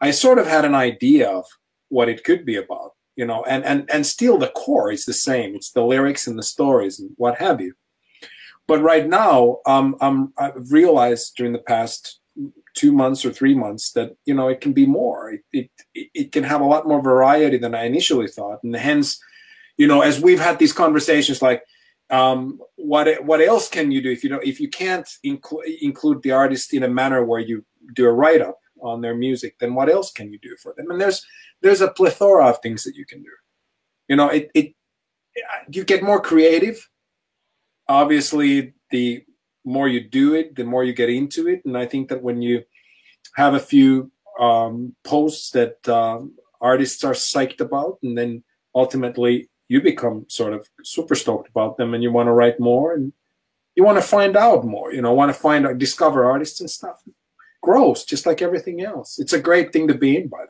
I sort of had an idea of what it could be about, you know, and and and still the core is the same. It's the lyrics and the stories and what have you. But right now, um, I'm, I've realized during the past two months or three months that you know it can be more. It, it it can have a lot more variety than I initially thought, and hence, you know, as we've had these conversations, like um, what what else can you do if you don't if you can't include the artist in a manner where you do a write up on their music, then what else can you do for them? And there's there's a plethora of things that you can do. You know, it it you get more creative. Obviously, the more you do it, the more you get into it. And I think that when you have a few um, posts that um, artists are psyched about, and then ultimately you become sort of super stoked about them, and you want to write more, and you want to find out more. You know, want to find out, discover artists and stuff. Grows just like everything else. It's a great thing to be in, by the way.